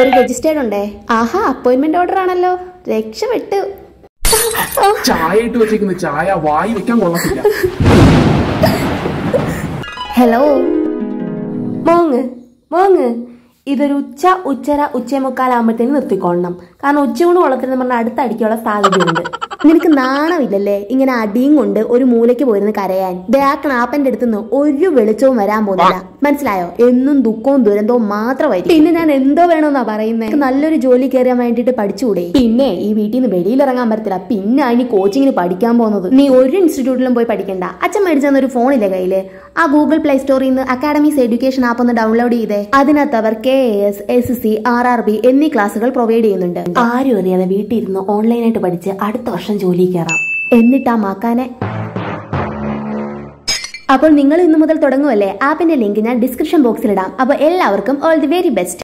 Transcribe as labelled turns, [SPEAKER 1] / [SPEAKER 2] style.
[SPEAKER 1] ഒരു രജിസ്റ്റേർഡ് ഉണ്ടേ ആഹാ appointment order ആണല്ലോ. രക്ഷപ്പെട്ടു.
[SPEAKER 2] ചായ ഇട്ട് വെച്ചേക്കുന്ന ചായ വായി വെക്കാൻ കൊള്ളത്തില്ല.
[SPEAKER 1] ഹലോ. മോങ് മോങ് ഇതൊരു ഉച്ച ഉച്ചര ഉച്ചമുക്കാലാകുമ്പോഴത്തേന് നിർത്തിക്കൊള്ളണം. കാരണം ഉച്ചയൂണ് കൊള്ളത്തില്ലെന്ന് പറഞ്ഞാൽ അടുത്ത അടിക്കുള്ള സാധ്യതയുണ്ട്. നിനക്ക് നാണമില്ലല്ലേ? ഇങ്ങനെ അടിയും കൊണ്ട് ഒരു മൂലയ്ക്ക് പോയിരുന്ന് കരയാൻ. ദേ ആ അടുത്ത് നിന്ന് ഒരു വെളിച്ചവും വരാൻ പോകുന്നില്ല. മനസ്സിലായോ? എന്നും ദുഃഖവും ദുരന്തവും മാത്രമായിരിക്കും. പിന്നെ ഞാൻ എന്തോ വേണമെന്നാ പറയുന്നത് നല്ലൊരു ജോലി കയറാൻ വേണ്ടിട്ട് പഠിച്ചുകൂടെ പിന്നെ ഈ വീട്ടിൽ നിന്ന് വെളിയിൽ ഇറങ്ങാൻ പറ്റത്തില്ല. പിന്നെ ഇനി കോച്ചിങ്ങിന് പഠിക്കാൻ പോകുന്നത്. നീ ഒരു ഇൻസ്റ്റിറ്റ്യൂട്ടിലും പോയി പഠിക്കണ്ട. അച്ഛൻ മേടിച്ചെന്ന ഒരു ഫോണില്ലേ കയ്യിൽ? ആ ഗൂഗിൾ പ്ലേ സ്റ്റോറിൽ നിന്ന് അക്കാഡമീസ് എഡ്യൂക്കേഷൻ ആപ്പ് ഒന്ന് ഡൗൺലോഡ് ചെയ്തേ. അതിനകത്ത് അവർ K S S C R R B എന്നീ ക്ലാസ്സുകൾ പ്രൊവൈഡ് ചെയ്യുന്നുണ്ട്. ആരും അറിയാതെ വീട്ടിൽ ഇരുന്ന് ഓൺലൈനായിട്ട് പഠിച്ച് അടുത്ത വർഷം ജോലി കയറാം. എന്നിട്ട് ആ മാക്കാനെ. അപ്പോൾ നിങ്ങൾ ഇന്നു മുതൽ തുടങ്ങുമല്ലേ ആപ്പിന്റെ ലിങ്ക് ഞാൻ ഡിസ്ക്രിപ്ഷൻ ബോക്സിൽ ഇടാം. അപ്പോൾ എല്ലാവർക്കും ഓൾ ദി വെരി ബെസ്റ്റ്.